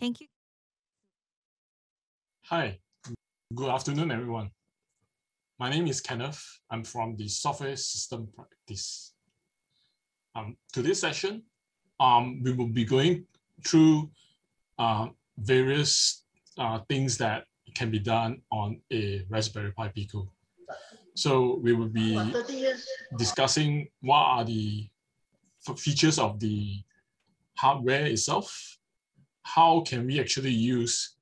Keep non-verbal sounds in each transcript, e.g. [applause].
Thank you. Hi, good afternoon, everyone. My name is Kenneth. I'm from the software system practice. Um, today's session, um, we will be going through uh, various uh, things that can be done on a Raspberry Pi Pico. So we will be discussing what are the features of the hardware itself, how can we actually use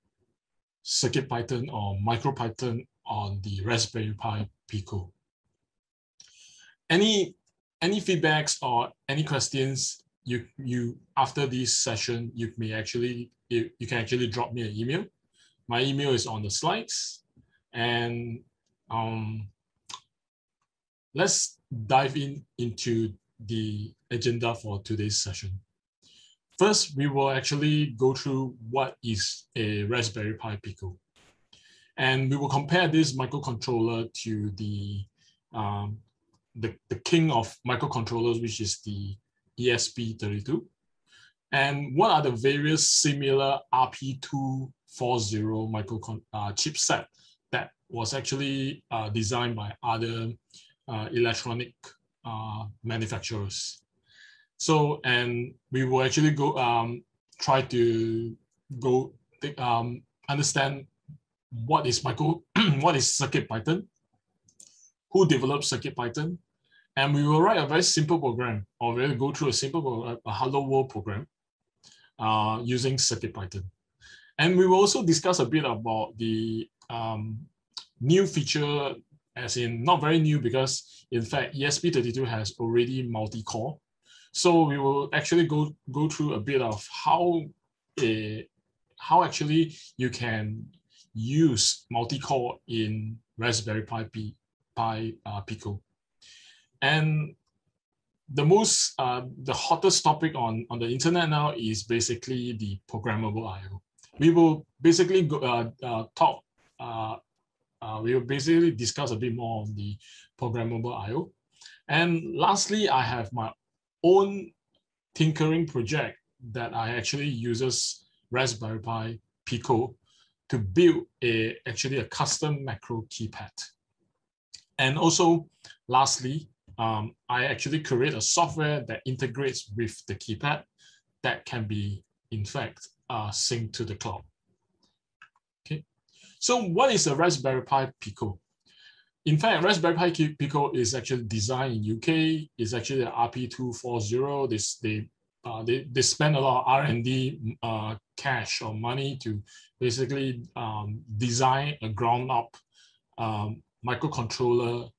CircuitPython or MicroPython on the Raspberry Pi Pico. Any any feedbacks or any questions you you after this session you may actually you, you can actually drop me an email. My email is on the slides and um let's dive in into the agenda for today's session. First, we will actually go through what is a Raspberry Pi Pico. And we will compare this microcontroller to the, um, the, the king of microcontrollers, which is the ESP32. And what are the various similar RP2040 micro uh, chipset that was actually uh, designed by other uh, electronic uh, manufacturers. So, and we will actually go um, try to go um, understand what is micro, [clears throat] what is Circuit Python, who developed Circuit Python, and we will write a very simple program, or we'll go through a simple a hello world program uh, using Circuit Python. And we will also discuss a bit about the um, new feature as in not very new because in fact ESP32 has already multi-core. So we will actually go go through a bit of how a, how actually you can use multi-core in Raspberry Pi, P, Pi uh, Pico. And the most uh, the hottest topic on on the internet now is basically the programmable I/O. We will basically go, uh, uh, talk uh, uh, we will basically discuss a bit more on the programmable I/O. And lastly, I have my own tinkering project that I actually uses Raspberry Pi Pico to build a actually a custom macro keypad. And also, lastly, um, I actually create a software that integrates with the keypad that can be, in fact, uh, synced to the cloud. Okay, so what is a Raspberry Pi Pico? In fact, Raspberry Pi Pico is actually designed in UK. It's actually an RP2040. This they uh, they they spend a lot of R and D uh, cash or money to basically um, design a ground up um, microcontroller,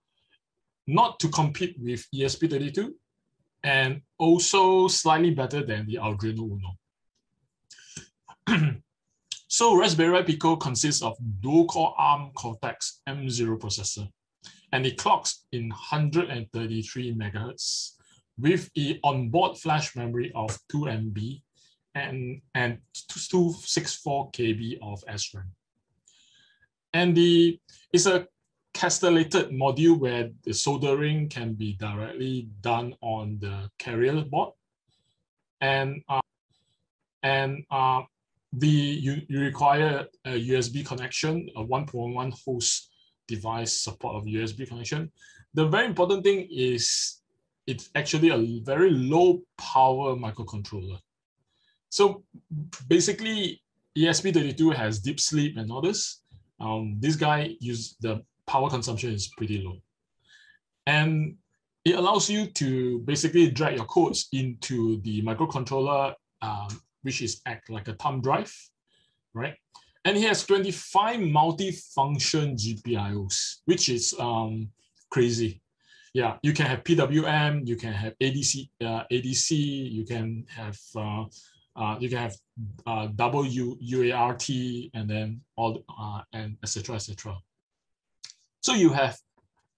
not to compete with ESP32, and also slightly better than the Arduino Uno. [clears throat] So Raspberry Pi Pico consists of dual-core ARM Cortex-M0 processor, and it clocks in 133 megahertz with a onboard flash memory of 2 MB and, and 264 KB of SRAM. And the it's a castellated module where the soldering can be directly done on the carrier board. And, uh, and uh, the you, you require a USB connection, a 1.1 host device support of USB connection. The very important thing is it's actually a very low power microcontroller. So basically, ESP32 has deep sleep and all this. Um, this guy use the power consumption is pretty low. And it allows you to basically drag your codes into the microcontroller um, which is act like a thumb drive, right? And he has 25 multi-function GPIOs, which is um, crazy. Yeah, you can have PWM, you can have ADC, uh, ADC, you can have uh, uh, you can have uh, double U, UART, and then all uh, and etc. etc. So you have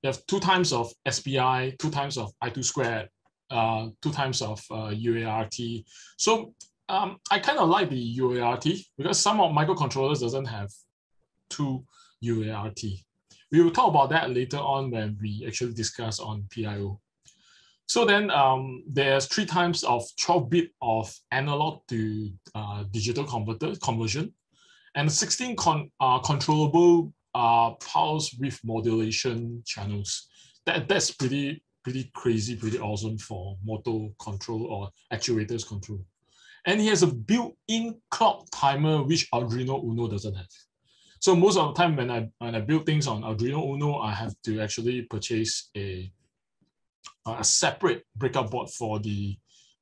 you have two times of SPI, two times of I2 squared, uh, two times of uh, UART. So um, I kind of like the UART because some of microcontrollers doesn't have two UART. We will talk about that later on when we actually discuss on PIO. So then um, there's three times of 12 bit of analog to uh, digital converter conversion and 16 con uh, controllable uh, pulse width modulation channels. That, that's pretty, pretty crazy, pretty awesome for motor control or actuators control. And he has a built-in clock timer, which Arduino Uno doesn't have. So most of the time when I, when I build things on Arduino Uno, I have to actually purchase a a separate breakout board for the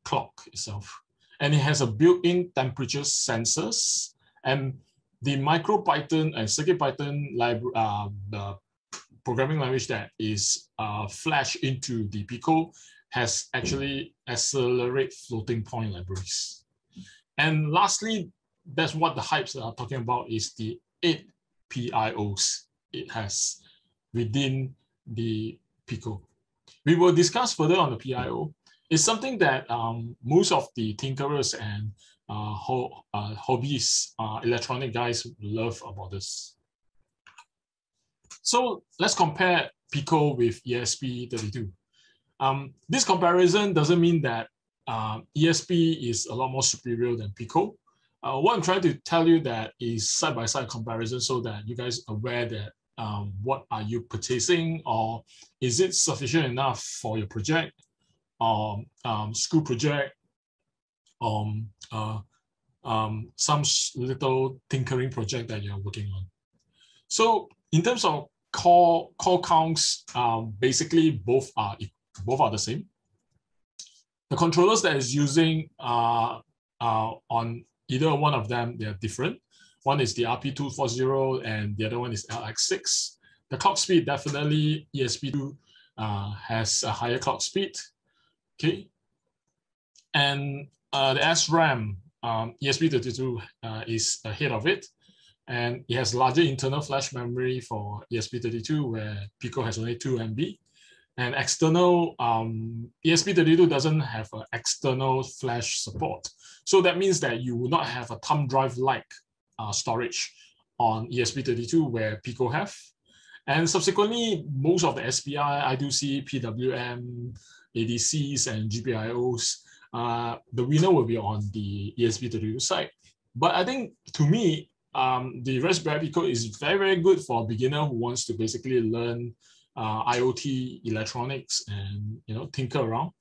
clock itself. And it has a built-in temperature sensors and the MicroPython and CircuitPython library, uh, the programming language that is uh, flashed into the Pico has actually accelerate floating point libraries. And lastly, that's what the hypes are talking about is the eight PIOs it has within the Pico we will discuss further on the PIO. It's something that um, most of the tinkerers and uh, ho uh, hobbies, uh, electronic guys love about this. So let's compare Pico with ESP32. Um, this comparison doesn't mean that uh, ESP is a lot more superior than Pico. Uh, what I'm trying to tell you that is side-by-side -side comparison so that you guys are aware that um, what are you purchasing or is it sufficient enough for your project or um, school project um, uh, um, some little tinkering project that you're working on. So in terms of call core counts, um, basically both are, both are the same. The controllers that is using uh, uh, on either one of them, they're different. One is the RP2040 and the other one is LX6. The clock speed definitely ESP2 uh, has a higher clock speed. Okay. And uh, the SRAM, um, ESP32 uh, is ahead of it. And it has larger internal flash memory for ESP32 where Pico has only 2 MB. And external, um, ESP32 doesn't have an external flash support. So that means that you will not have a thumb drive like uh, storage on ESP32 where Pico have. And subsequently, most of the SPI, I2C, PWM, ADCs, and GPIOs, uh, the winner will be on the ESP32 side. But I think to me, um, the Raspberry Pico is very, very good for a beginner who wants to basically learn uh, IoT electronics and you know tinker around.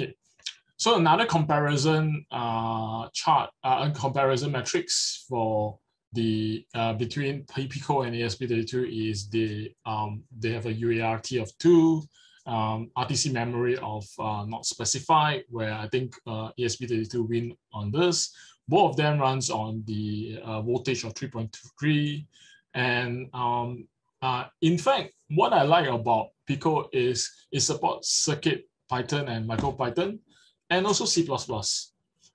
Okay, so another comparison uh, chart, uh, comparison metrics for the uh, between Pico and ESP32 is the um, they have a UART of two, um, RTC memory of uh, not specified, where I think uh, ESP32 win on this. Both of them runs on the uh, voltage of 3.23. And um, uh, in fact, what I like about Pico is it supports circuit Python and MicroPython and also C++.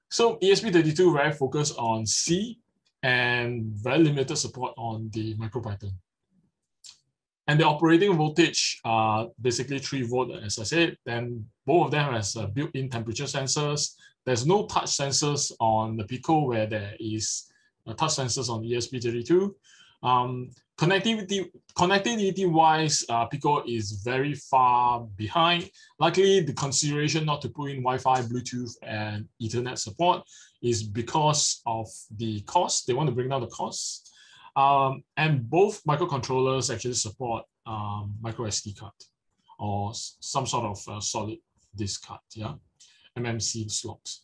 So ESP32 very focused on C and very limited support on the MicroPython. And the operating voltage are basically 3 volt, as I said. Then both of them has built-in temperature sensors. There's no touch sensors on the Pico where there is touch sensors on ESP32. Um, connectivity connectivity wise, uh, Pico is very far behind. Luckily, the consideration not to put in Wi-Fi, Bluetooth, and Ethernet support is because of the cost. They want to bring down the cost. Um, and both microcontrollers actually support um, micro SD card or some sort of uh, solid disk card, yeah, MMC slots.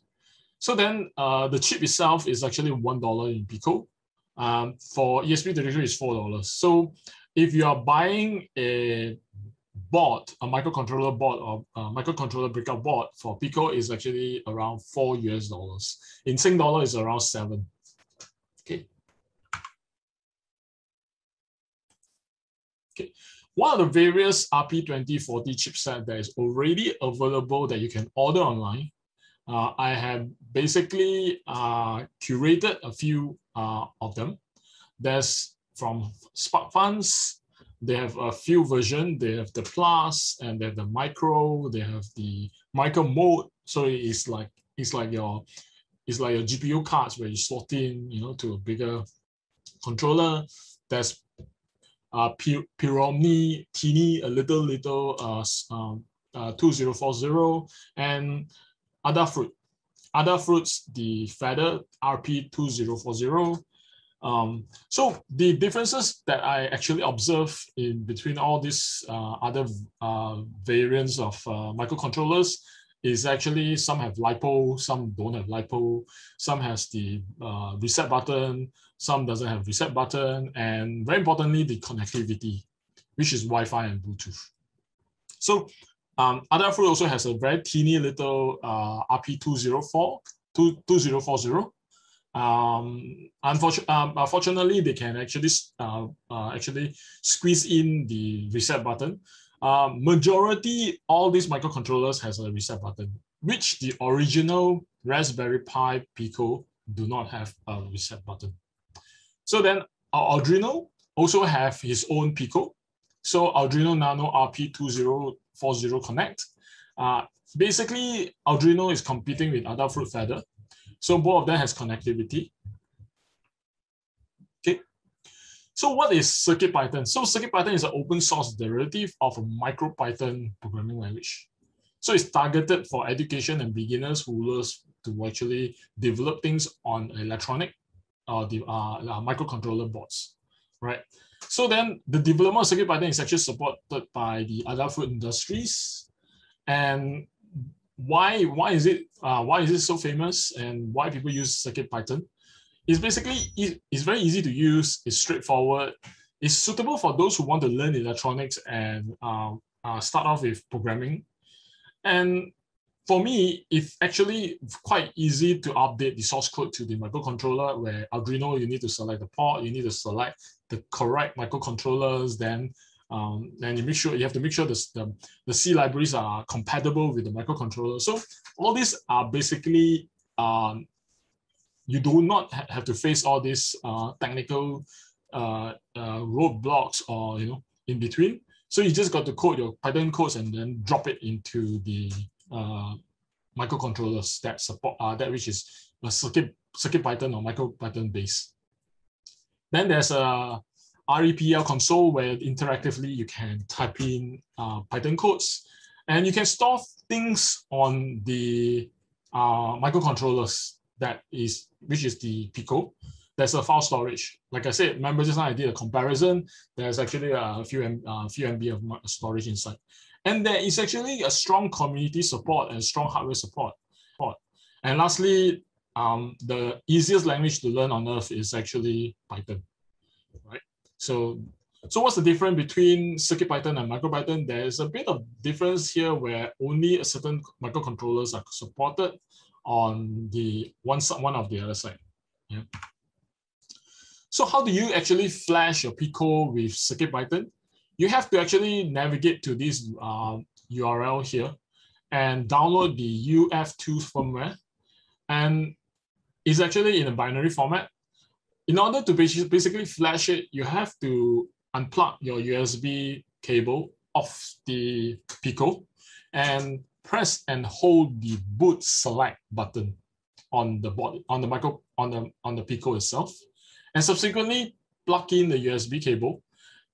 So then uh, the chip itself is actually $1 in Pico um, for ESP32 is $4. So if you are buying a board, a microcontroller board or a microcontroller breakout board for Pico is actually around four US dollars. In Sing dollar is around seven. Okay. One of the various RP2040 chipset that is already available that you can order online uh, I have basically uh, curated a few uh, of them. There's from SparkFun, they have a few versions. They have the Plus and they have the Micro. They have the MicroMod. So it's like it's like your it's like your GPU cards where you slot in, you know, to a bigger controller. There's uh, Pimoroni, Teeny, a little, little uh, um, uh, 2040, and Adafruit. Adafruits, the feather RP2040. Um, so the differences that I actually observe in between all these uh, other uh, variants of uh, microcontrollers is actually some have LiPo, some don't have LiPo, some has the uh, reset button, some doesn't have reset button, and very importantly, the connectivity, which is Wi-Fi and Bluetooth. So um, Adafruit also has a very teeny little uh, RP204, 2040. Um, unfortunately, um, unfortunately, they can actually uh, uh, actually squeeze in the reset button. Uh, majority, all these microcontrollers has a reset button, which the original Raspberry Pi Pico do not have a reset button. So then our Arduino also have his own Pico. So Arduino Nano RP2040 Connect. Uh, basically, Arduino is competing with Adafruit Feather. So both of them has connectivity. Okay. So what is CircuitPython? So CircuitPython is an open source derivative of a MicroPython programming language. So it's targeted for education and beginners who love to actually develop things on electronic uh, the uh, uh, microcontroller boards, right? So then the development of CircuitPython is actually supported by the Adafruit Industries. And why why is it uh, why is it so famous and why people use circuit Python? It's basically it's very easy to use. It's straightforward. It's suitable for those who want to learn electronics and uh, uh, start off with programming. And for me, it's actually quite easy to update the source code to the microcontroller where Arduino, you need to select the port, you need to select the correct microcontrollers, then um, and you make sure you have to make sure the, the, the C libraries are compatible with the microcontroller. So all these are basically, um, you do not ha have to face all these uh, technical uh, uh, roadblocks or, you know, in between. So you just got to code your Python codes and then drop it into the uh, microcontrollers that support uh, that which is a circuit circuit Python or MicroPython base. Then there's a REPL console where interactively you can type in uh, Python codes and you can store things on the uh, microcontrollers that is which is the Pico. There's a file storage. Like I said, remember just now I did a comparison. There's actually a few, M, uh, few MB of storage inside. And there is actually a strong community support and strong hardware support. And lastly, um, the easiest language to learn on earth is actually Python, right? So, so what's the difference between CircuitPython and MicroPython? There's a bit of difference here where only a certain microcontrollers are supported on the one, one of the other side. Yeah. So how do you actually flash your Pico with CircuitPython? You have to actually navigate to this uh, URL here and download the UF2 firmware. And it's actually in a binary format. In order to basically flash it, you have to unplug your USB cable off the Pico and press and hold the boot select button on the body on the micro on the on the Pico itself, and subsequently plug in the USB cable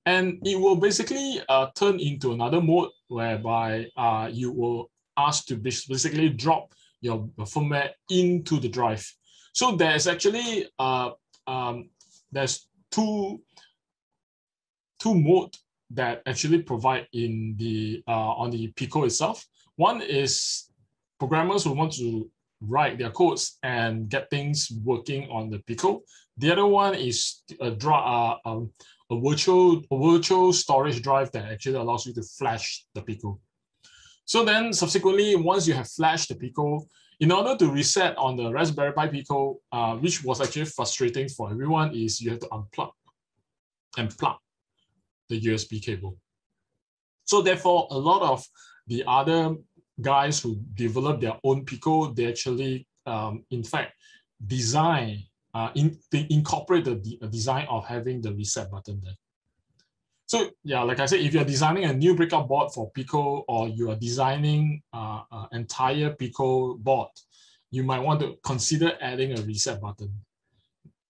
and it will basically uh, turn into another mode whereby uh, you will ask to basically drop your firmware into the drive. So there's actually uh, um, there's two two mode that actually provide in the uh, on the Pico itself. One is programmers who want to write their codes and get things working on the Pico. The other one is a draw uh, um, a virtual a virtual storage drive that actually allows you to flash the Pico. So then subsequently, once you have flashed the Pico, in order to reset on the Raspberry Pi Pico, uh, which was actually frustrating for everyone, is you have to unplug and plug the USB cable. So therefore, a lot of the other guys who develop their own Pico, they actually, um, in fact, design uh, in, they incorporate the, the design of having the reset button there. So yeah, like I said, if you're designing a new breakout board for Pico or you are designing uh, an entire Pico board, you might want to consider adding a reset button.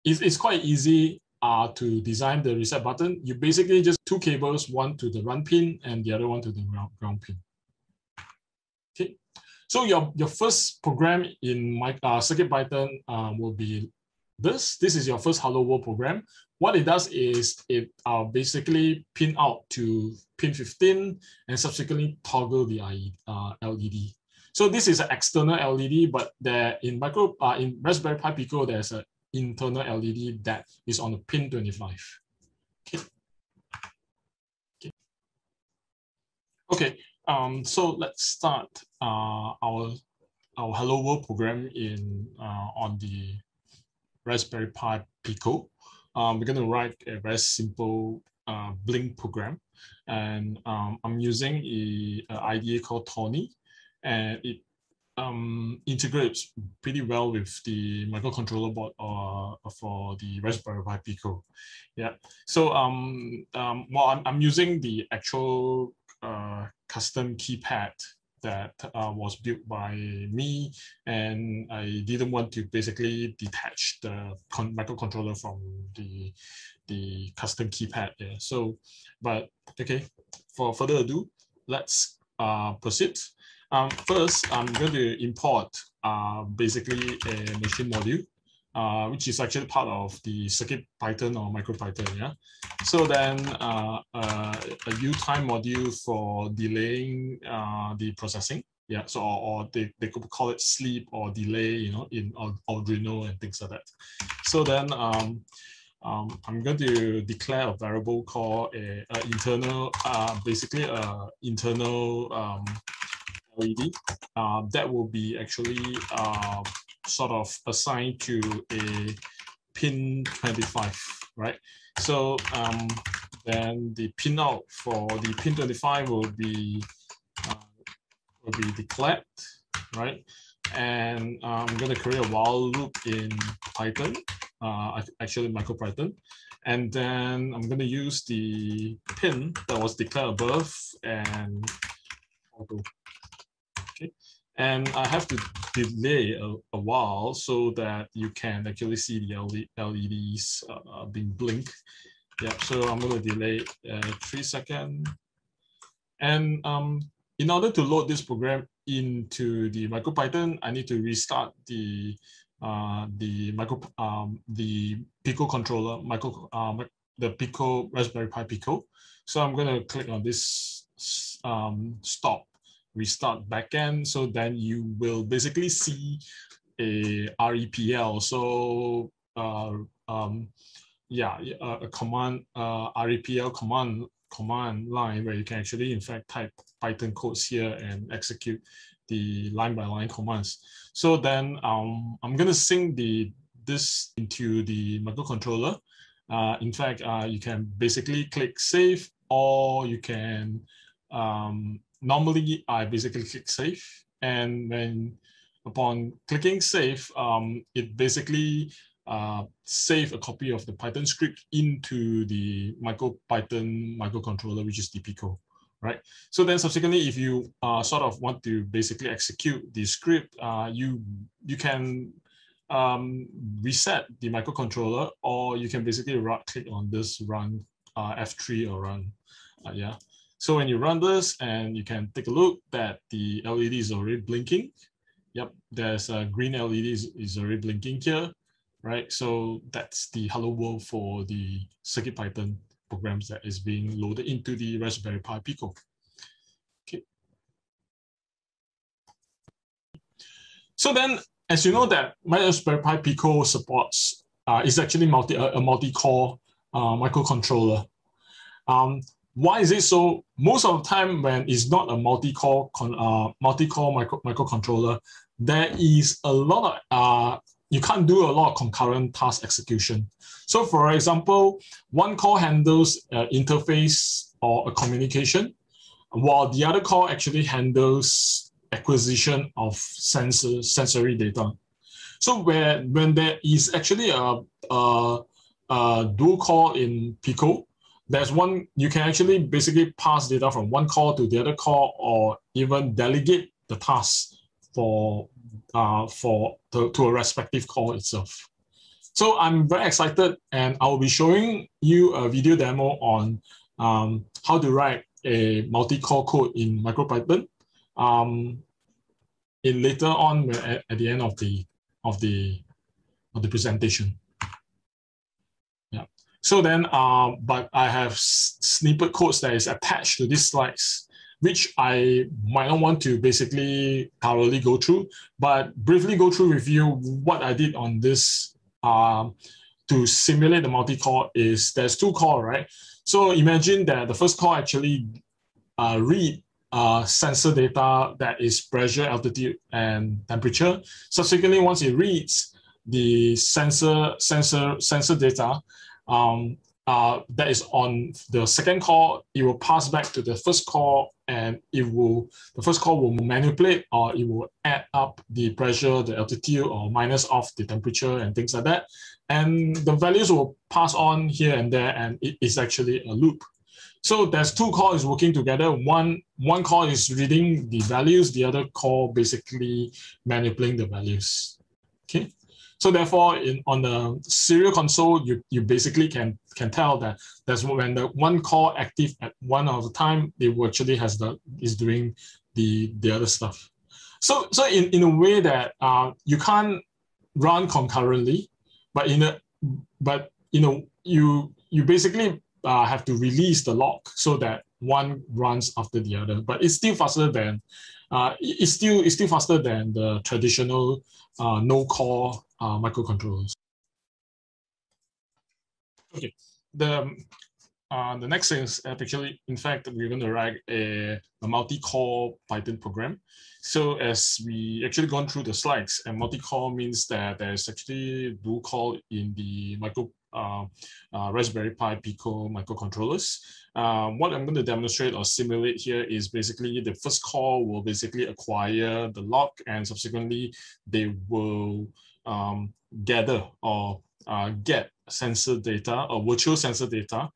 It's, it's quite easy uh, to design the reset button, you basically just two cables, one to the run pin and the other one to the ground, ground pin. Okay, so your, your first program in my uh, CircuitPython um, will be this. This is your first Hello World program. What it does is it uh, basically pin out to pin 15 and subsequently toggle the uh, LED. So this is an external LED, but there in micro uh, in Raspberry Pi Pico, there's an internal LED that is on the pin 25. Okay. Okay. Okay. Um, so let's start uh, our our Hello World program in uh, on the Raspberry Pi Pico. Um, we're going to write a very simple uh, Blink program, and um, I'm using a, IDE called Thonny, and it um, integrates pretty well with the microcontroller board uh, for the Raspberry Pi Pico. Yeah, so um, um, well, I'm, I'm using the actual uh, custom keypad that uh, was built by me, and I didn't want to basically detach the microcontroller from the the custom keypad. Yeah, so, but okay, for further ado, let's uh, proceed. Um, first, I'm going to import uh, basically a machine module, uh, which is actually part of the circuit Python or MicroPython. Yeah. So then uh, uh, a utime module for delaying uh, the processing. Yeah. So or, or, they, they could call it sleep or delay, you know, in Arduino and things like that. So then um, um, I'm going to declare a variable called a, a internal, uh, basically a internal um, LED, uh, that will be actually sort of assigned to a pin 25, right? So um, then the pin out for the pin 25 will be uh, will be declared, right? And I'm going to create a while loop in Python, uh, actually MicroPython. And then I'm going to use the pin that was declared above and and I have to delay a, a while so that you can actually see the LEDs uh, being blink. Yeah, so I'm going to delay uh, three seconds. And um, in order to load this program into the MicroPython, I need to restart the uh, the micro um, the Pico controller, micro uh, the Pico Raspberry Pi Pico. So I'm going to click on this um, stop restart backend. So then you will basically see a REPL. So uh, um, yeah, a, a command uh, REPL command command line where you can actually in fact type Python codes here and execute the line by line commands. So then um, I'm gonna sync the this into the microcontroller. Uh, in fact, uh, you can basically click save or you can um, normally I basically click save and then upon clicking save, um, it basically uh, save a copy of the Python script into the MicroPython microcontroller, which is the Pico, right? So then subsequently, if you uh, sort of want to basically execute the script, uh, you, you can um, reset the microcontroller or you can basically right click on this run uh, F3 or run, uh, yeah. So when you run this and you can take a look that the LED is already blinking. Yep, there's a green LED is, is already blinking here, right? So that's the hello world for the CircuitPython programs that is being loaded into the Raspberry Pi Pico. Okay. So then, as you know that my Raspberry Pi Pico supports uh, is actually multi a, a multi-core uh, microcontroller. Um, why is it so? Most of the time, when it's not a multi-core con, uh, multi-core micro microcontroller, there is a lot of uh, you can't do a lot of concurrent task execution. So, for example, one core handles uh, interface or a communication, while the other core actually handles acquisition of sensor sensory data. So, where when there is actually a, a, a dual core in Pico, there's one you can actually basically pass data from one call to the other call or even delegate the task for uh, for to, to a respective call itself so I'm very excited and I'll be showing you a video demo on um, how to write a multi-core code in MicroPython um, in later on at, at the end of the of the of the presentation. So then, uh, but I have snippet codes that is attached to these slides, which I might not want to basically thoroughly go through, but briefly go through with you what I did on this um, to simulate the multi-core is there's two core, right? So imagine that the first core actually uh, read uh, sensor data that is pressure, altitude, and temperature. Subsequently, once it reads the sensor sensor sensor data um, uh, that is on the second call, it will pass back to the first call and it will the first call will manipulate or it will add up the pressure, the altitude, or minus off the temperature and things like that. And the values will pass on here and there, and it is actually a loop. So there's two calls working together. One one call is reading the values, the other call basically manipulating the values. Okay. So therefore, in on the serial console, you, you basically can can tell that that's when the one core active at one of the time, it actually has the is doing the the other stuff. So so in, in a way that uh, you can't run concurrently, but in a but you know you you basically uh, have to release the lock so that one runs after the other. But it's still faster than uh, it's still it's still faster than the traditional uh, no uh, microcontrollers. Okay, the uh, the next thing is actually, in fact, we're going to write a, a multi-core Python program. So as we actually gone through the slides, and multi-core means that there's actually dual core in the micro uh, uh, Raspberry Pi Pico microcontrollers. Um, what I'm going to demonstrate or simulate here is basically the first core will basically acquire the lock and subsequently they will um, gather or uh, get sensor data or virtual sensor data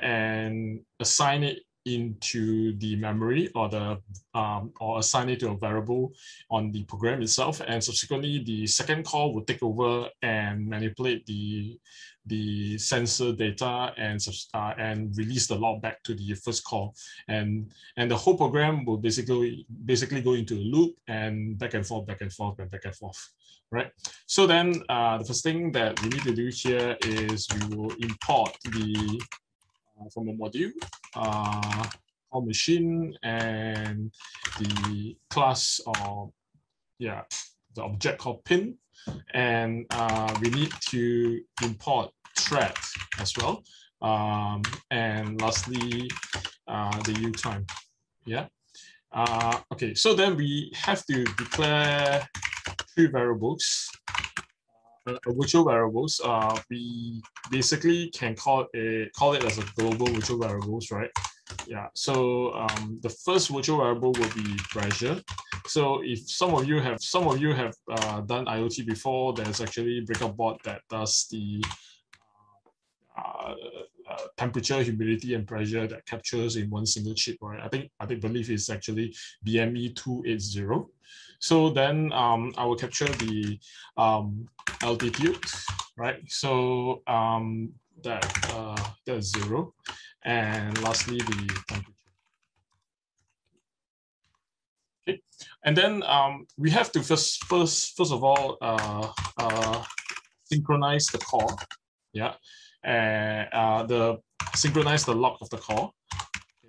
and assign it into the memory or the um, or assign it to a variable on the program itself. And subsequently the second call will take over and manipulate the the sensor data and uh, and release the log back to the first call. And and the whole program will basically basically go into a loop and back and forth back and forth and back and forth right. So then uh, the first thing that we need to do here is we will import the uh, from a module uh, called machine and the class or yeah the object called pin. And uh, we need to import thread as well. Um, and lastly uh, the utime. Yeah. Uh, okay. So then we have to declare three variables uh, virtual variables, uh, we basically can call it call it as a global virtual variables, right? Yeah. So um, the first virtual variable will be pressure. So if some of you have some of you have uh, done IoT before, there's actually breakout board that does the uh, uh, temperature, humidity, and pressure that captures in one single chip, right? I think I think believe it's actually BME two eight zero. So then um, I will capture the um, altitude, right? So um, that uh, that's zero, and lastly the temperature. Okay, and then um, we have to first first first of all uh, uh, synchronize the call, yeah, and uh, the synchronize the lock of the core.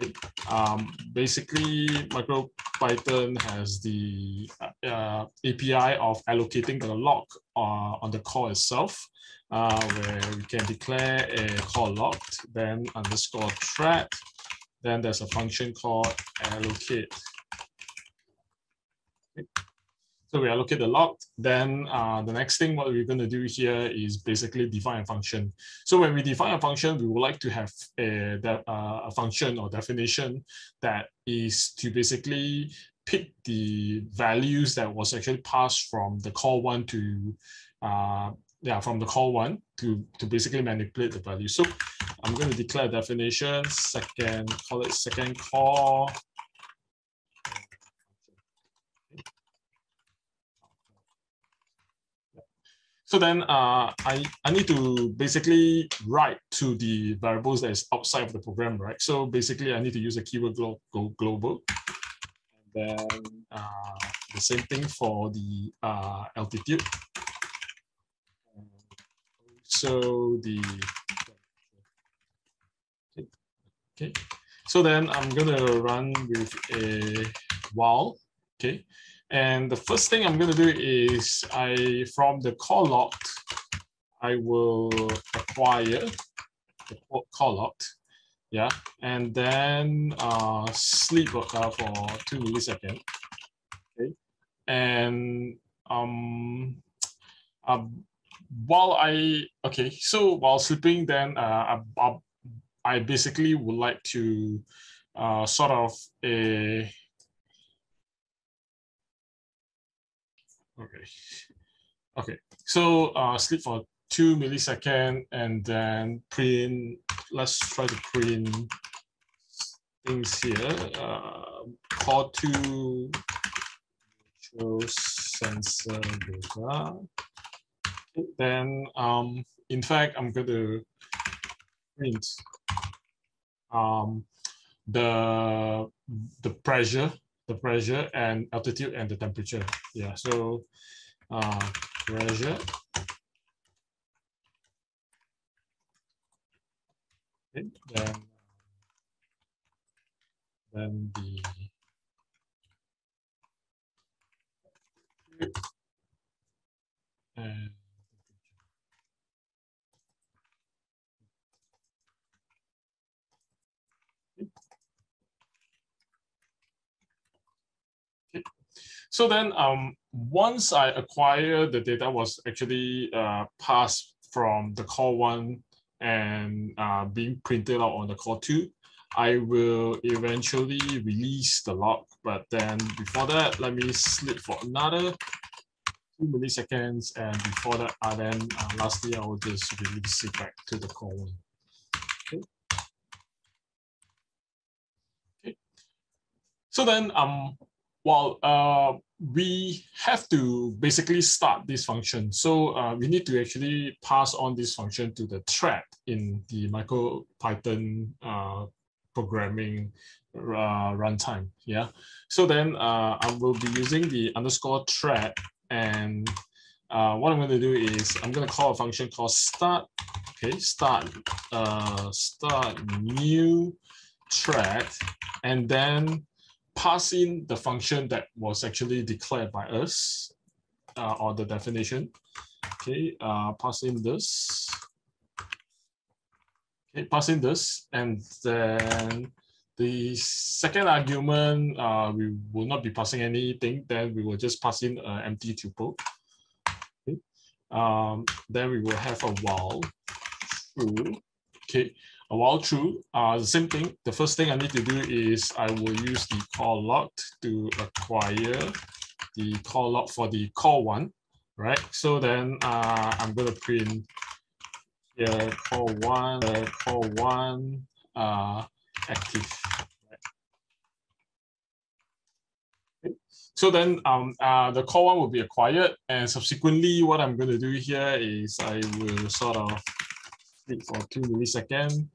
Okay. Um, basically, MicroPython has the uh, API of allocating the lock uh, on the call itself, uh, where we can declare a call locked, then underscore thread, then there's a function called allocate. Okay. So we allocate the lock. Then uh, the next thing what we're going to do here is basically define a function. So when we define a function, we would like to have a, uh, a function or definition that is to basically pick the values that was actually passed from the call one to uh, yeah from the call one to to basically manipulate the value. So I'm going to declare a definition second call it second call So then uh, I, I need to basically write to the variables that is outside of the program, right? So basically I need to use a keyword glo glo global. And then uh, the same thing for the uh, altitude. So the, okay. okay. So then I'm gonna run with a while, okay? And the first thing I'm going to do is I, from the call locked, I will acquire the call locked, yeah, and then uh, sleep uh, for two milliseconds, okay, and um, um, while I okay, so while sleeping, then uh, I, I basically would like to uh, sort of a Okay. Okay. So uh, sleep for two millisecond and then print. Let's try to print things here. Uh, call to sensor data. Then, um, in fact, I'm going to print um, the the pressure the pressure and altitude and the temperature. Yeah, so uh, pressure. Okay, then, then the and So then um, once I acquire the data was actually uh, passed from the call one and uh, being printed out on the call two, I will eventually release the log. But then before that, let me sleep for another two milliseconds. And before that, uh, then uh, lastly, I will just release it back to the call one. Okay. okay. So then um, well, uh, we have to basically start this function. So uh, we need to actually pass on this function to the thread in the MicroPython uh, programming uh, runtime. Yeah. So then uh, I will be using the underscore thread and uh, what I'm going to do is I'm going to call a function called start. Okay, start uh, start new thread, and then pass in the function that was actually declared by us uh, or the definition. Okay, uh, pass in this. Okay, pass in this, and then the second argument, uh, we will not be passing anything. Then we will just pass in an empty tuple. Okay. Um, then we will have a while true. Okay, while true, uh, the same thing. The first thing I need to do is I will use the call locked to acquire the call log for the call one, right? So then uh, I'm going to print here call one, uh, call one uh, active. So then um, uh, the call one will be acquired and subsequently what I'm going to do here is I will sort of wait for two milliseconds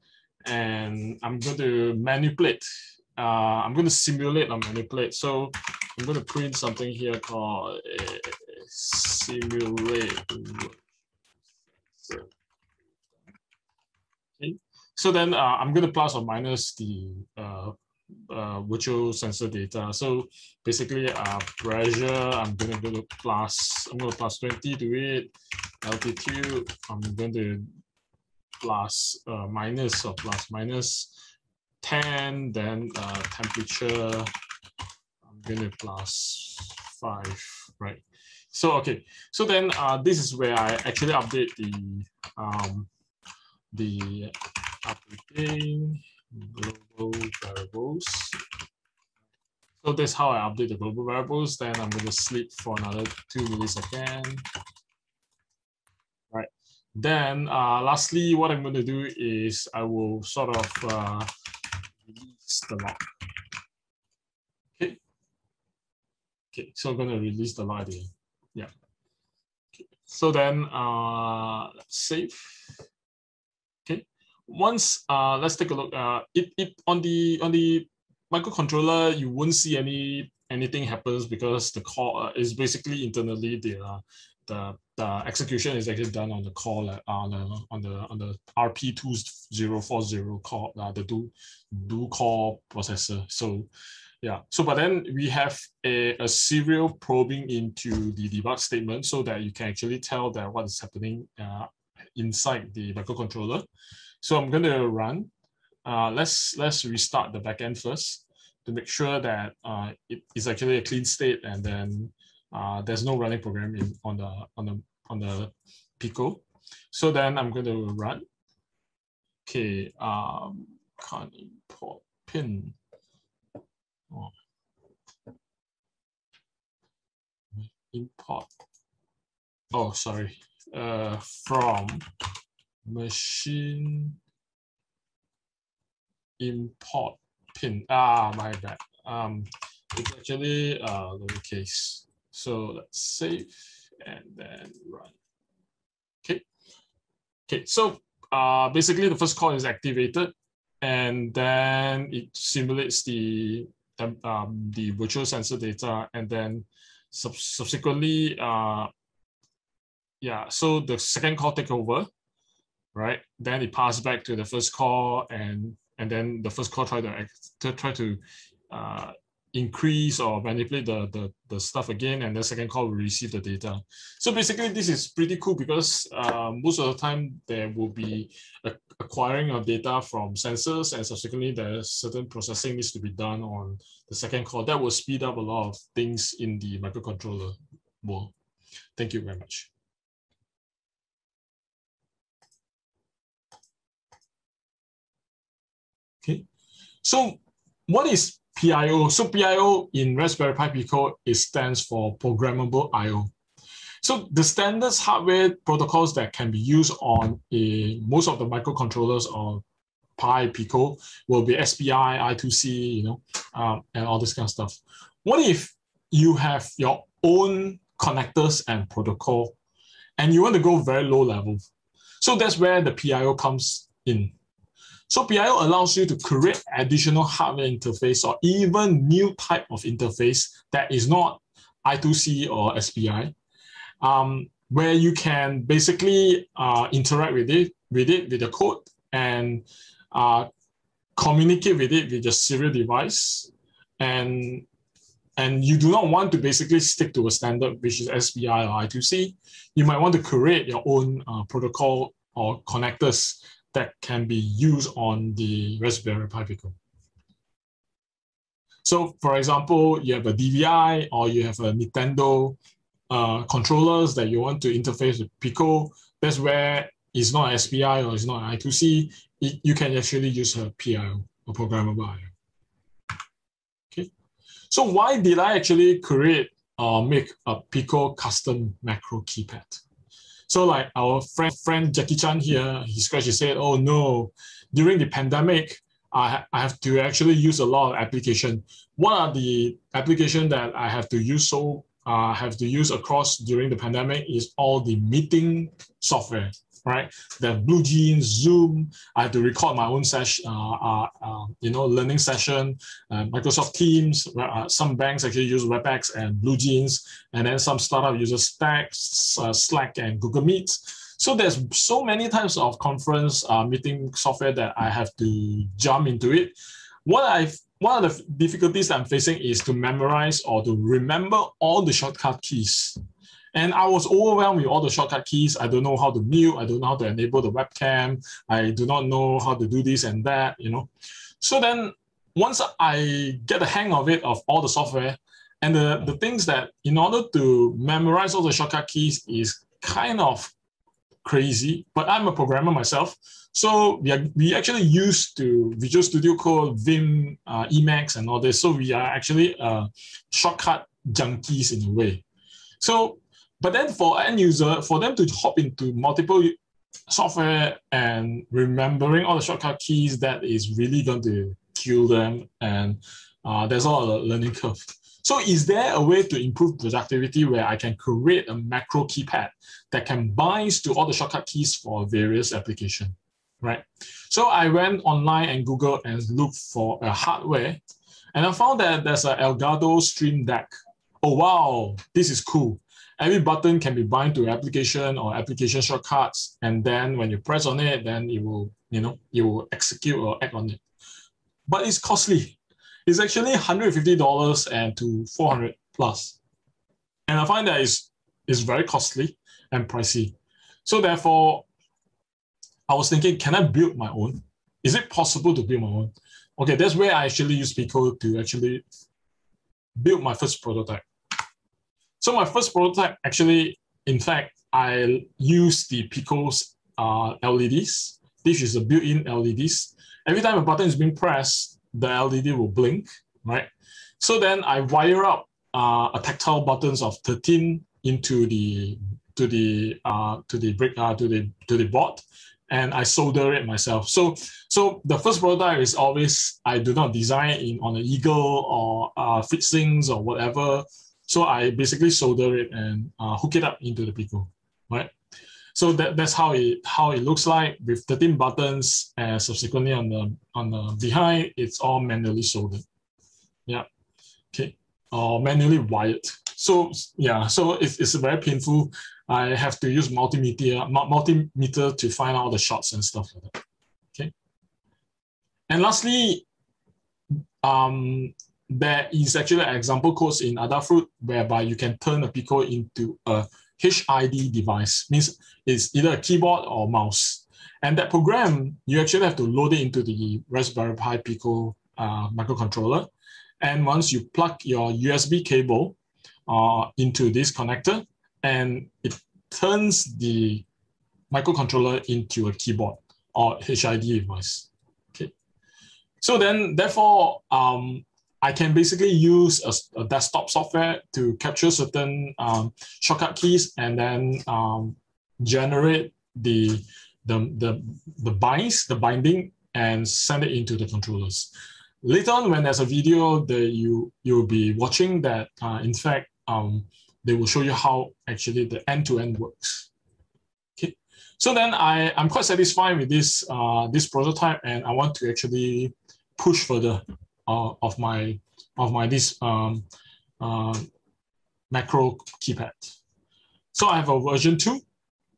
and I'm going to manipulate. Uh, I'm going to simulate or manipulate. So I'm going to print something here called simulate. Okay. So then uh, I'm going to plus or minus the uh, uh, virtual sensor data. So basically, uh, pressure, I'm going to go to plus, I'm going to plus 20 to it. Altitude, I'm going to plus uh, minus or plus minus 10, then uh, temperature, I'm going to plus 5, right? So, okay, so then uh, this is where I actually update the, um, the updating global variables. So that's how I update the global variables. Then I'm going to sleep for another two milliseconds. Then uh, lastly, what I'm going to do is I will sort of uh, release the lock. Okay. Okay, so I'm going to release the lock again. Yeah. Okay. So then uh, save. Okay. Once uh, let's take a look. Uh, it, it on the on the microcontroller, you won't see any anything happens because the core uh, is basically internally the uh, the the execution is actually done on the core uh, on the on the on the RP two zero four zero call uh, the do do core processor. So yeah. So but then we have a, a serial probing into the debug statement so that you can actually tell that what is happening uh, inside the microcontroller. So I'm going to run. Uh, let's let's restart the backend first to make sure that uh, it is actually a clean state and then uh, there's no running program in, on the on the on the Pico. So then I'm going to run. Okay, um, can't import pin. Oh. Import. Oh, sorry. Uh, from machine import pin. Ah, my bad. Um, it's actually uh, lowercase. So let's save and then run. Okay. Okay. So uh, basically, the first call is activated, and then it simulates the um, the virtual sensor data, and then sub subsequently, uh, yeah. So the second call take over, right? Then it pass back to the first call, and and then the first call try to, to try to uh, increase or manipulate the, the, the stuff again, and the second call will receive the data. So basically, this is pretty cool because uh, most of the time there will be acquiring of data from sensors, and subsequently there's certain processing needs to be done on the second call. That will speed up a lot of things in the microcontroller world. Thank you very much. Okay, so what is PIO? So PIO in Raspberry Pi Pico it stands for Programmable I/O. So the standards hardware protocols that can be used on a, most of the microcontrollers or Pi Pico will be SPI, I2C, you know, um, and all this kind of stuff. What if you have your own connectors and protocol, and you want to go very low level? So that's where the PIO comes in. So PIO allows you to create additional hardware interface or even new type of interface that is not I2C or SPI, um, where you can basically uh, interact with it, with it, with the code, and uh, communicate with it with your serial device, and and you do not want to basically stick to a standard which is SPI or I2C. You might want to create your own uh, protocol or connectors that can be used on the Raspberry Pi Pico. So for example, you have a DVI or you have a Nintendo uh, controllers that you want to interface with Pico. That's where it's not SPI or it's not I2C. It, you can actually use a PIO, a programmable IO. Okay. So why did I actually create or uh, make a Pico custom macro keypad? So like our friend, friend Jackie Chan here, he scratched his head, oh no, during the pandemic, I, I have to actually use a lot of application. What are the application that I have to use? So uh, have to use across during the pandemic is all the meeting software right? The BlueJeans, Zoom. I have to record my own session, uh, uh, uh, you know, learning session. Uh, Microsoft Teams. Uh, some banks actually use WebEx and BlueJeans, and then some startup uses Stack, uh, Slack, and Google Meet. So there's so many types of conference meeting software that I have to jump into it. What I've one of the difficulties I'm facing is to memorize or to remember all the shortcut keys and I was overwhelmed with all the shortcut keys. I don't know how to mute. I don't know how to enable the webcam. I do not know how to do this and that, you know. So then once I get the hang of it, of all the software, and the, the things that in order to memorize all the shortcut keys is kind of crazy, but I'm a programmer myself. So we, are, we actually used to Visual Studio Code, Vim, uh, Emacs, and all this. So we are actually uh, shortcut junkies in a way. So but then for end user, for them to hop into multiple software and remembering all the shortcut keys, that is really going to kill them, and uh, there's all a learning curve. So is there a way to improve productivity where I can create a macro keypad that can bind to all the shortcut keys for various application, right? So I went online and Google and looked for a hardware, and I found that there's an Elgato Stream Deck. Oh wow, this is cool. Every button can be bind to application or application shortcuts, and then when you press on it, then it will, you know, you will execute or act on it. But it's costly it's actually $150 and to 400 plus. And I find that it's, it's very costly and pricey. So therefore, I was thinking, can I build my own? Is it possible to build my own? Okay, that's where I actually use Pico to actually build my first prototype. So my first prototype, actually, in fact, I use the Pico's uh, LEDs. This is a built-in LEDs. Every time a button is being pressed, the LED will blink, right? So then I wire up uh, a tactile buttons of 13 into the to the uh, to the brick uh, to the to the board, and I solder it myself. So so the first prototype is always I do not design in on an eagle or uh, Fritzing or whatever. So I basically solder it and uh, hook it up into the Pico, right? So that, that's how it how it looks like with 13 buttons and subsequently on the on the behind, it's all manually soldered. Yeah. Okay. Or manually wired. So yeah, so it's, it's very painful. I have to use multimeter multimeter to find out the shots and stuff like that. Okay. And lastly, um, there is actually an example course in Adafruit whereby you can turn a Pico into a HID device, means it's either a keyboard or mouse. And that program, you actually have to load it into the Raspberry Pi Pico uh, microcontroller. And once you plug your USB cable uh, into this connector, and it turns the microcontroller into a keyboard or HID device. Okay. So then, therefore, um, I can basically use a, a desktop software to capture certain um, shortcut keys and then um, generate the, the, the, the binds, the binding, and send it into the controllers. Later on, when there's a video that you, you'll be watching that, uh, in fact, um, they will show you how actually the end-to-end -end works. Okay, so then I, I'm quite satisfied with this, uh, this prototype and I want to actually push further uh, of my of my this um, uh, macro keypad. So I have a version two.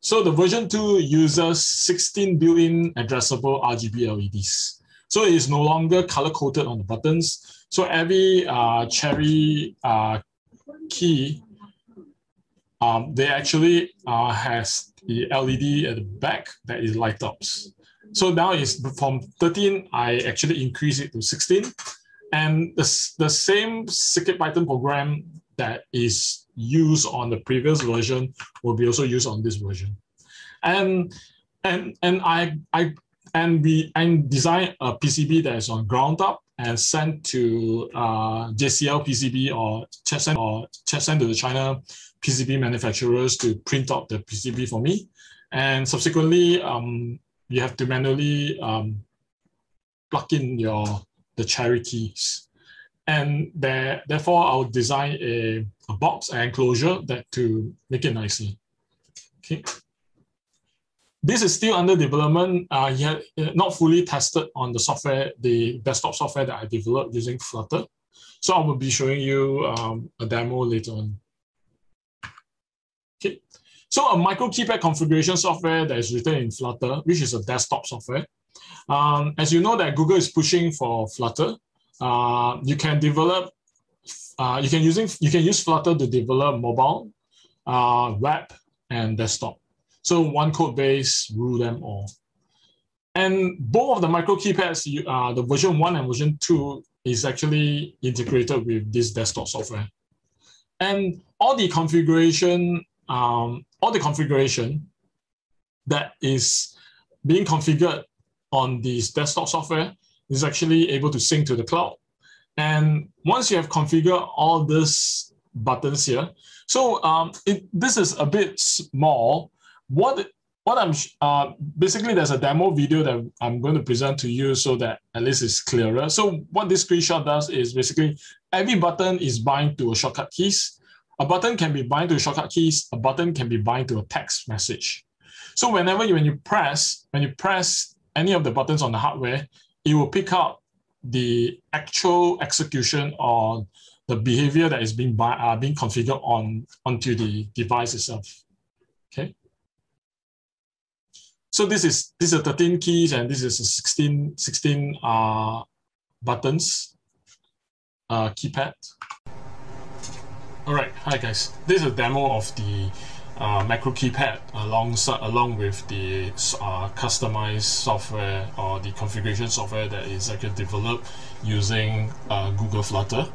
So the version two uses 16 built-in addressable RGB LEDs. So it is no longer color coded on the buttons. So every uh, cherry uh, key, um, they actually uh, has the LED at the back that is light ups. So now it's from 13, I actually increase it to 16. And the, the same CircuitPython program that is used on the previous version will be also used on this version. And and and I I and we and design a PCB that is on ground up and sent to uh, JLCPCB or send or send to the China PCB manufacturers to print out the PCB for me. And subsequently, um, you have to manually um, plug in your the cherry keys. And there, therefore, I'll design a, a box and enclosure that to make it nicer. Okay. This is still under development, uh, yet uh, not fully tested on the software, the desktop software that I developed using Flutter. So I will be showing you um, a demo later on. Okay. So a micro keypad configuration software that is written in Flutter, which is a desktop software. Um, as you know that Google is pushing for Flutter, uh, you can develop, uh, you can using you can use Flutter to develop mobile, uh, web, and desktop. So one code base rule them all. And both of the micro keypads, you, uh, the version one and version two, is actually integrated with this desktop software. And all the configuration, um, all the configuration that is being configured on this desktop software is actually able to sync to the cloud. And once you have configured all these buttons here, so um, it, this is a bit small. What, what I'm uh, basically there's a demo video that I'm going to present to you so that at least it's clearer. So what this screenshot does is basically every button is bind to a shortcut keys. A button can be bind to a shortcut keys. A button can be bind to a text message. So whenever you when you press when you press any of the buttons on the hardware, it will pick up the actual execution or the behavior that is being by, uh, being configured on onto the device itself. Okay. So this is this is 13 keys and this is 16 16 uh, buttons uh, keypad. All right, hi guys. This is a demo of the uh, macro keypad alongside along with the uh, customized software or the configuration software that is actually developed using uh, Google Flutter.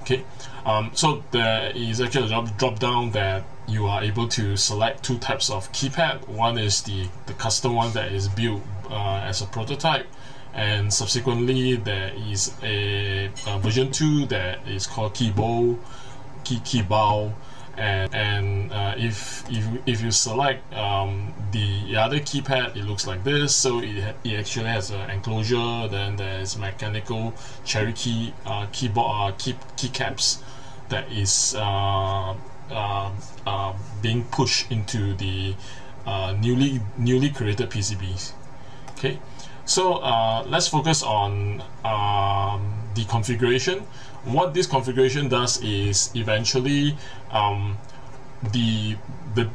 Okay, um, so there is actually a drop, drop down that you are able to select two types of keypad. One is the, the custom one that is built uh, as a prototype and subsequently there is a, a version 2 that is called Keybow, Key and and uh, if if if you select um, the other keypad it looks like this. So it, it actually has an enclosure then there's mechanical cherry key uh, keyboard uh, key keycaps that is uh, uh, uh, being pushed into the uh, newly newly created PCBs okay. So let's focus on um, the configuration what this configuration does is eventually um, the the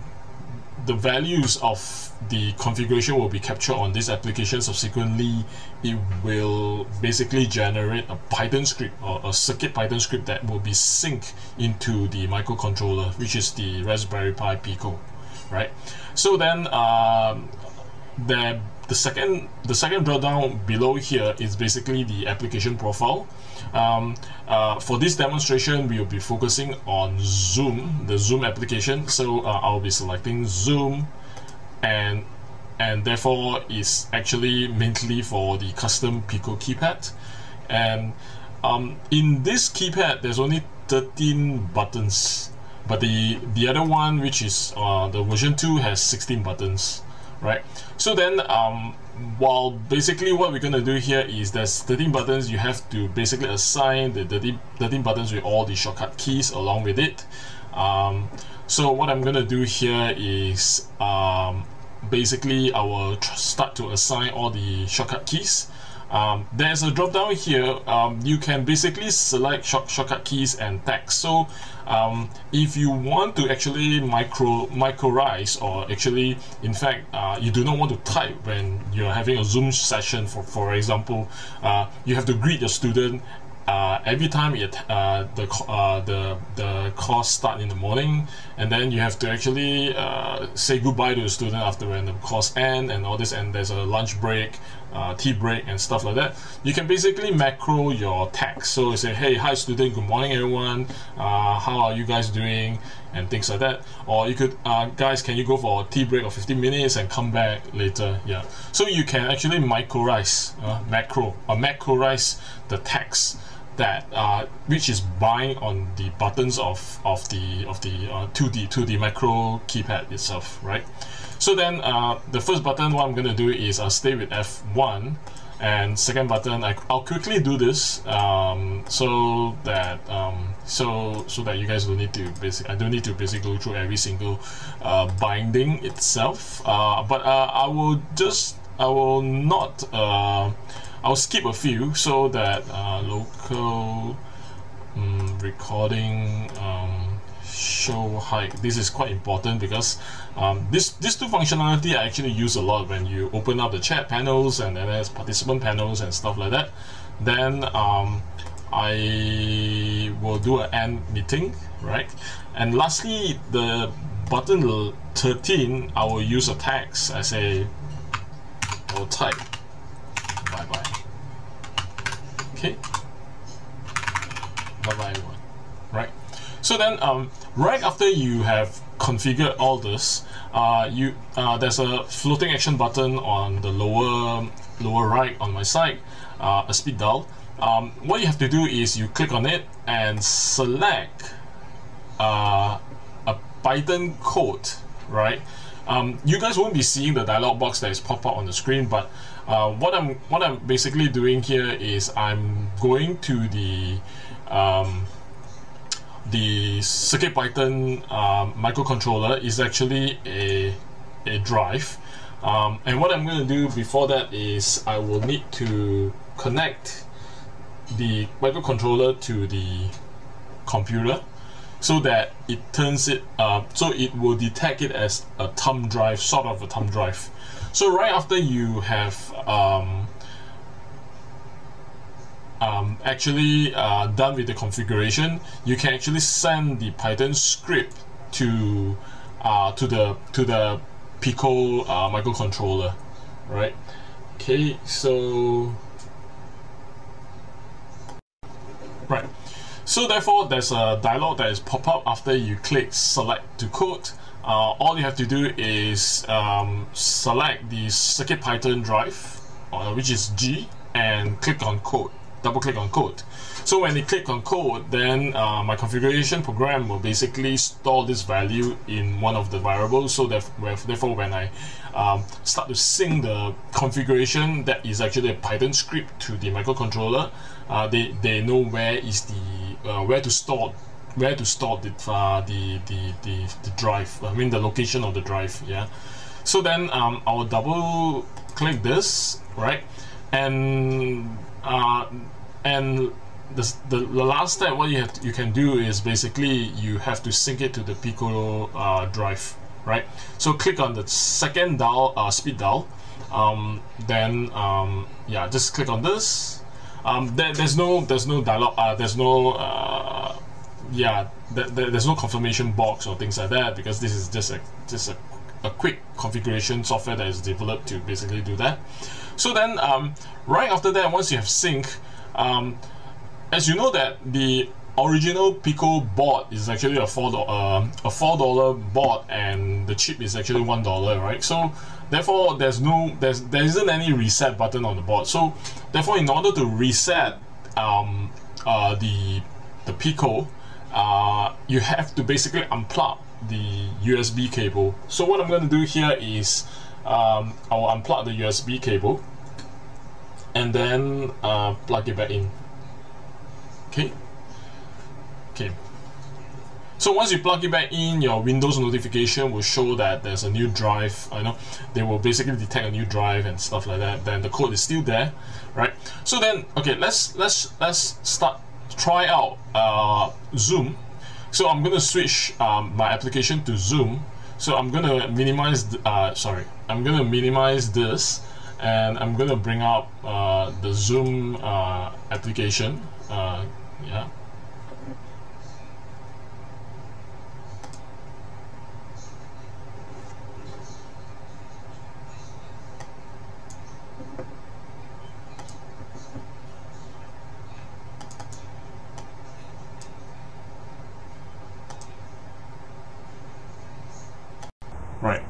the values of the configuration will be captured on this application. Subsequently it will basically generate a python script or a CircuitPython script that will be synced into the microcontroller which is the raspberry pi pico right? So then um, the the second the second drawdown below here is basically the application profile um, uh, for this demonstration, we will be focusing on Zoom, the Zoom application. So uh, I'll be selecting Zoom and and therefore is actually mainly for the custom Pico keypad. And um, in this keypad, there's only 13 buttons, but the the other one, which is uh, the version 2, has 16 buttons, right? So then um, while basically what we're going to do here is there's 13 buttons you have to basically assign the 13, 13 buttons with all the shortcut keys along with it. Um, so what I'm going to do here is um, basically I will start to assign all the shortcut keys. Um, there's a drop down here. Um, you can basically select short shortcut keys and text so um, if you want to actually micro microize or actually in fact uh, you do not want to type when you're having a zoom session for for example uh, you have to greet your student uh, every time it, uh, the uh, the the course start in the morning, and then you have to actually uh, say goodbye to the student after when the course end and all this, and there's a lunch break, uh, tea break, and stuff like that. You can basically macro your text. So you say, hey, hi student, good morning everyone. Uh, how are you guys doing? And things like that. Or you could, uh, guys, can you go for a tea break of 15 minutes and come back later? Yeah. So you can actually microize, macro, or macroize the text that uh, which is bind on the buttons of of the of the uh, 2D 2D macro keypad itself, right? So then uh, the first button, what I'm gonna do is I'll stay with F1, and second button, I, will quickly do this um, so that um, so so that you guys don't need to basic. I don't need to basically go through every single uh, binding itself, uh, but uh, I will just I will not I'll skip a few so that uh, local um, recording show height this is quite important because um, this this two functionality I actually use a lot when you open up the chat panels and then there's participant panels and stuff like that then um, I will do an end meeting right and lastly the button 13 I will use a text I say I will type bye bye Okay. Bye bye everyone. Right. So then, um, right after you have configured all this, uh, you uh, there's a floating action button on the lower lower right on my side, uh, a speed dial. Um, what you have to do is you click on it and select uh, a Python code, right? um, you guys won't be seeing the dialog box that is pop up on the screen but uh, what I'm what I'm basically doing here is I'm going to the um, the CircuitPython um, microcontroller is actually a, a drive. Um, and what I'm going to do before that is I will need to connect the microcontroller to the computer so that it turns it uh, so it will detect it as a thumb drive sort of a thumb drive. So right after you have um, um, actually uh, done with the configuration you can actually send the Python script to uh, to the to the Pico uh, microcontroller right? Okay so right. So therefore there's a dialog that is pop up after you click select to code uh, all you have to do is um, select the CircuitPython drive uh, which is G and click on code double click on code. So when you click on code then uh, my configuration program will basically store this value in one of the variables. So that therefore when I um, start to sync the configuration that is actually a Python script to the microcontroller uh, they, they know where is the uh, where to store where to store the, uh, the, the, the, the drive I mean the location of the drive yeah? So then um, I'll double click this right? And uh, and the, the, the last step what you have to, you can do is basically you have to sync it to the Pico uh, drive right? So click on the second dial uh, speed dial. Um, then um, yeah just click on this. Um, there, there's no there's no dialog uh, there's no uh, yeah there, there's no confirmation box or things like that because this is just a just a, a quick configuration software that is developed to basically do that so then um, right after that once you have sync um, as you know that the original Pico board is actually a four uh, a four dollar board and the chip is actually one dollar right? So therefore there's no there's there isn't any reset button on the board. So therefore in order to reset um, uh, the the Pico uh, you have to basically unplug the USB cable. So what I'm going to do here is um, I'll unplug the USB cable and then uh, plug it back in. Okay? Okay. So once you plug it back in your Windows notification will show that there's a new drive I know they will basically detect a new drive and stuff like that then the code is still there right? So then okay let's let's let's start try out uh, Zoom. So I'm gonna switch um, my application to Zoom. So I'm gonna minimize uh, sorry I'm gonna minimize this and I'm gonna bring up uh, the Zoom uh, application uh, yeah right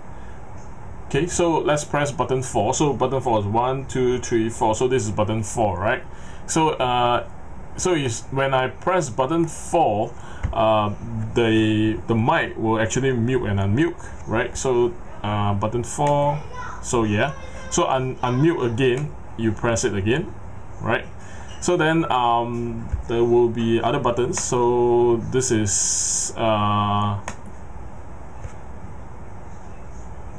okay so let's press button 4 so button 4 is one, two, three, four. so this is button 4 right? So uh, so is when I press button 4 uh, the the mic will actually mute and unmute right? So uh, button 4 so yeah. So un unmute again you press it again right? So then um, there will be other buttons. So this is uh,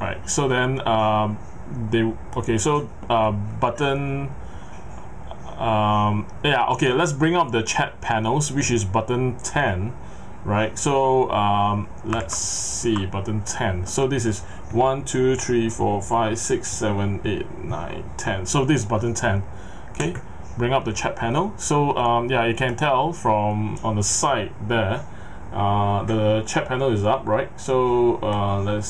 right. So then um, they okay so uh, button um, yeah okay let's bring up the chat panels which is button 10 right? So um, let's see button 10 so this is 1 2 3 4 5 6 7 8 9 10 so this is button 10 okay bring up the chat panel. So um, yeah you can tell from on the side there uh, the chat panel is up right? So uh, let's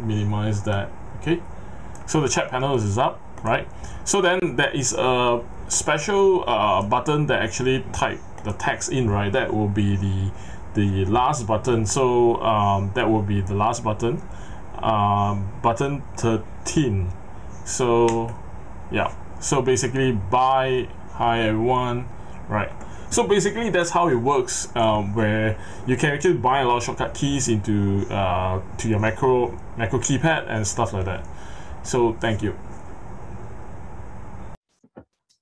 minimize that okay? So the chat panel is up right? So then there is a special uh, button that actually type the text in right? That will be the the last button. So um, that will be the last button. Um, button 13 so yeah. So basically bye hi everyone right So basically, that's how it works. Um, where you can actually buy a lot of shortcut keys into uh, to your macro macro keypad and stuff like that. So thank you.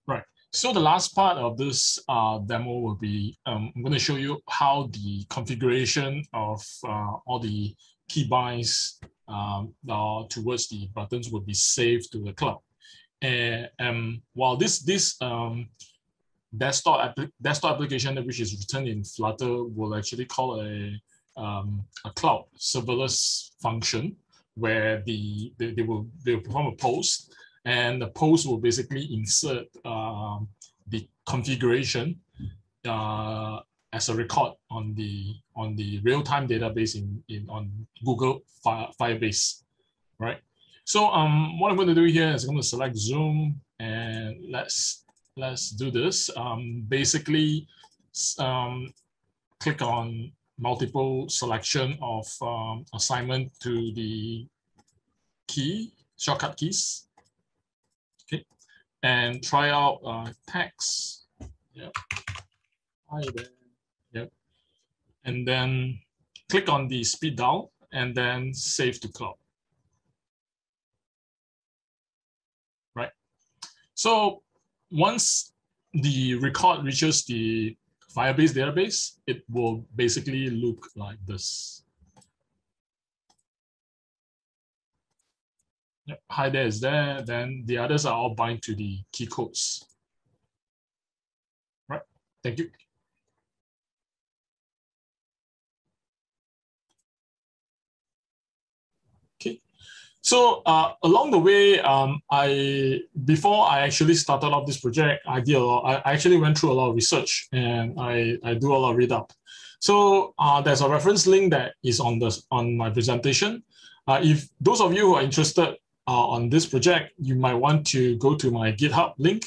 Right. So the last part of this uh, demo will be um, I'm going to show you how the configuration of uh, all the keybinds um, uh, towards the buttons will be saved to the cloud. And um, while this this um, desktop app desktop application which is written in Flutter will actually call a um, a cloud serverless function where the they, they will they will perform a post and the post will basically insert uh, the configuration uh, as a record on the on the real-time database in, in on Google Fire, Firebase, right? So um, what I'm going to do here is I'm going to select Zoom and let's let's do this. Um, basically, um, click on multiple selection of um, assignment to the key shortcut keys. Okay, and try out uh, text. Yep. Hi there Yep. and then click on the speed dial and then save to cloud. Right. So once the record reaches the Firebase database, it will basically look like this. Yep. Hi there is there. Then the others are all bind to the key codes. Right. Thank you. So uh, along the way, um, I before I actually started off this project, I did a lot, I actually went through a lot of research and I, I do a lot of read up. So uh, there's a reference link that is on the on my presentation. Uh, if those of you who are interested uh, on this project, you might want to go to my GitHub link.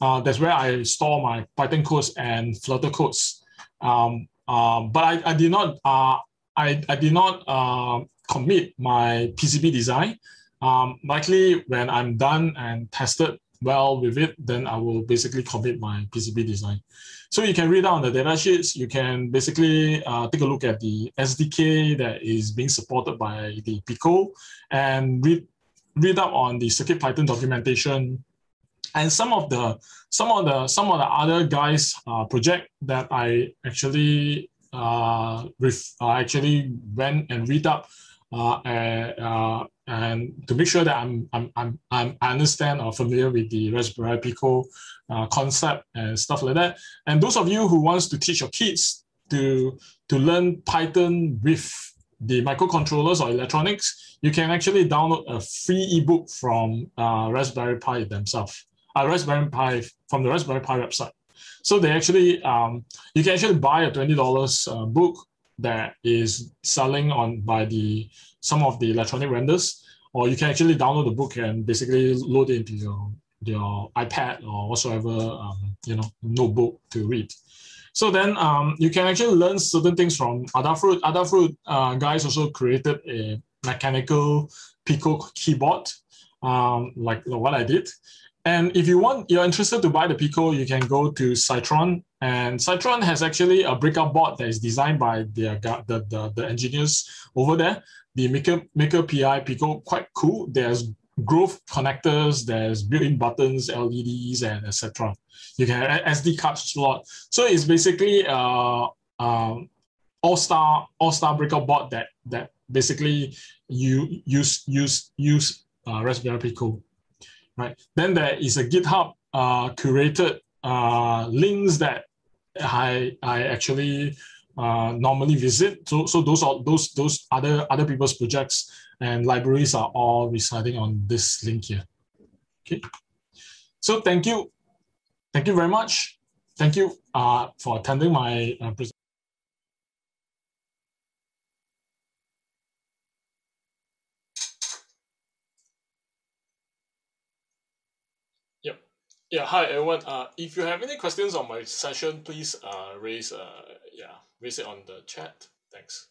Uh, that's where I store my Python codes and Flutter codes. Um, uh, but I, I did not I, I did not commit my PCB design. Um, likely when I'm done and tested well with it, then I will basically commit my PCB design. So you can read out on the data sheets. You can basically uh, take a look at the SDK that is being supported by the Pico and read read up on the CircuitPython documentation and some of the some of the some of the other guys uh, project that I actually uh, ref, uh, actually went and read up and, uh, and to make sure that I'm, I'm, I'm, I'm, I understand or familiar with the Raspberry Pico uh, concept and stuff like that. And those of you who wants to teach your kids to, to learn Python with the microcontrollers or electronics, you can actually download a free ebook from uh, Raspberry Pi themselves, uh, Raspberry Pi from the Raspberry Pi website. So they actually, um, you can actually buy a $20 uh, book that is selling on by the some of the electronic vendors, or you can actually download the book and basically load it into your your iPad or whatsoever um, you know notebook to read. So then um, you can actually learn certain things from Adafruit. Adafruit uh, guys also created a mechanical Pico keyboard, um, like what I did. And if you want, you're interested to buy the Pico, you can go to Cytron. And Cytron has actually a breakout board that is designed by their, the, the, the engineers over there. The Maker, Maker PI Pico, quite cool. There's Grove connectors, there's built-in buttons, LEDs, and etc. You can SD card slot. So it's basically uh, um, all-star all-star breakout board that that basically you use use use uh, Raspberry Pico right? Then there is a GitHub uh, curated uh, links that I I actually uh, normally visit. So so those are those those other other people's projects and libraries are all residing on this link here. Okay. So thank you, thank you very much. Thank you uh, for attending my uh, presentation. Yeah, hi everyone. Uh, if you have any questions on my session, please uh, raise uh, yeah raise it on the chat. Thanks.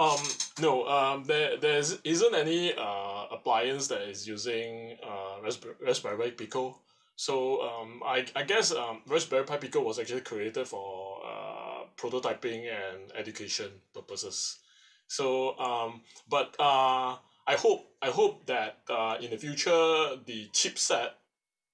Um, no, um, there there's isn't any uh appliance that is using uh Raspberry Raspberry Pi Pico. So um, I I guess um Raspberry Pi Pico was actually created for uh prototyping and education purposes. So um, but uh, I hope I hope that uh in the future the chipset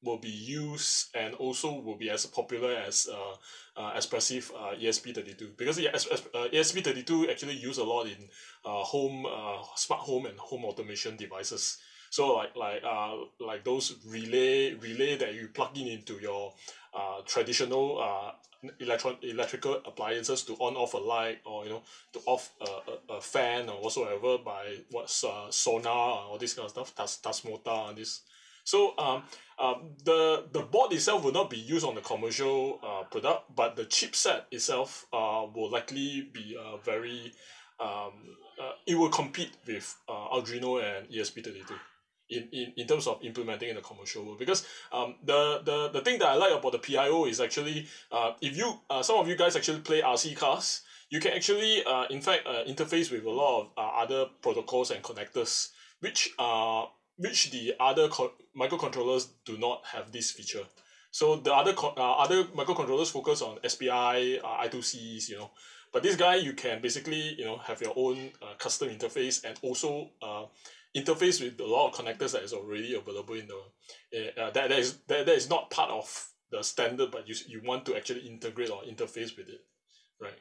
will be used and also will be as popular as uh, uh Espressif uh ESP thirty two because uh ESP thirty two actually use a lot in uh home uh smart home and home automation devices. So like like uh like those relay relay that you plug in into your uh traditional uh electron electrical appliances to on off a light or you know to off a a, a fan or whatsoever by what's uh Sonoff all this kind of stuff tas~ tasmota all this so um um the the board itself will not be used on the commercial uh product but the chipset itself uh will likely be uh very um uh it will compete with uh Arduino and ESP thirty two in in in terms of implementing in the commercial world. Because um the the the thing that I like about the P_I_O is actually uh if you uh some of you guys actually play R_C cars you can actually uh in fact uh interface with a lot of uh other protocols and connectors which uh which the other co~ microcontrollers do not have this feature. So the other co~ uh other microcontrollers focus on S_P_I uh I two Cs you know. But this guy you can basically you know have your own uh custom interface and also uh interface with a lot of connectors that is already available in the uh that that is that that is not part of the standard but you you want to actually integrate or interface with it. Right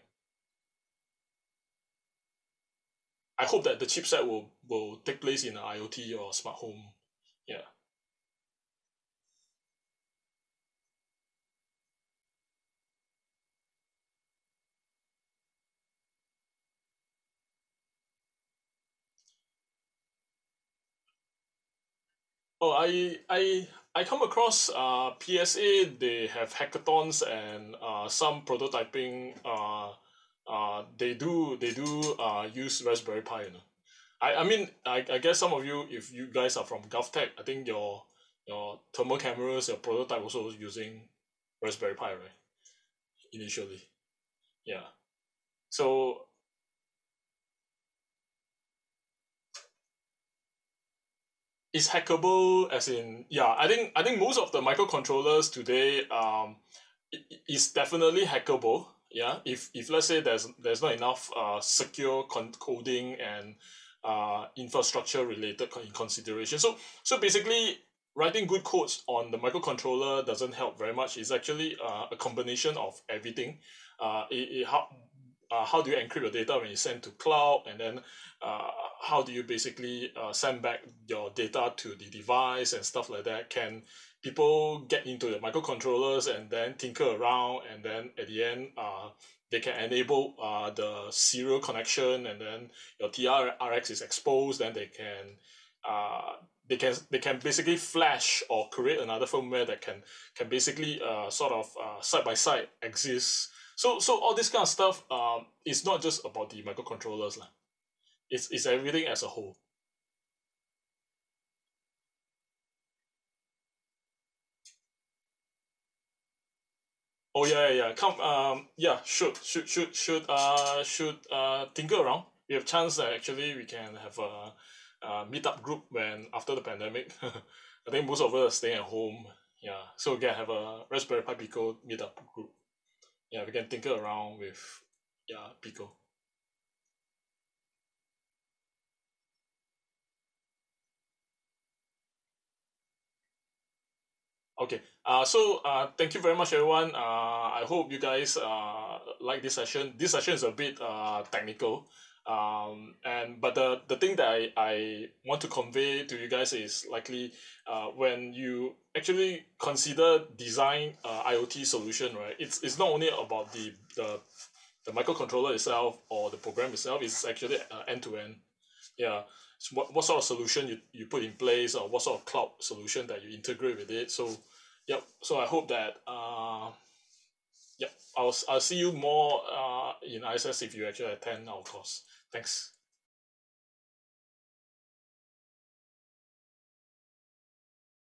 I hope that the chipset will will take place in I_O_T or smart home Yeah. oh I I I come across uh P_S_A they have hackathons and uh some prototyping uh uh they do they do uh use raspberry pi you know. I I mean I I guess some of you if you guys are from GovTech I think your your thermal cameras your prototype also using raspberry pi right? Initially. Yeah. so it's hackable as in yeah I think I think most of the microcontrollers today um is definitely hackable ya if if let's say there's there's not enough uh secure con~ coding and uh infrastructure related con~ consideration. So so basically writing good codes on the microcontroller doesn't help very much. It's actually uh a combination of everything. Uh it it how uh how do you encrypt your data when you send to cloud? And then uh how do you basically uh send back your data to the device and stuff like that? Can people get into the microcontrollers and then tinker around and then at the end uh they can enable uh the serial connection and then your T_R_X is exposed then they can uh they can they can basically flash or create another firmware that can can basically uh sort of uh side by side exist so so all this kind of stuff um is not just about the microcontrollers lah. It's it's everything as a whole. Oh ya ya ya come um ya should should should should uh should uh tinker around. We have chance that actually we can have a uh meet up group when after the pandemic. [laughs] I think most of us are staying at home. Ya so can have a raspberry pi pico meet up group ya we can tinker around with ya pico. Okay uh so uh thank you very much everyone. Uh I hope you guys uh like this session. This session is a bit uh technical um and but the the thing that I I want to convey to you guys is likely uh when you actually consider design uh I_O_T solution right it's it's not only about the the the microcontroller itself or the program itself it's actually uh end to end ya so what what sort of solution you you put in place or what sort of cloud solution that you integrate with it. So yup. So I hope that uh yup. I'll I'll see you more uh in I_S_S if you actually attend our course thanks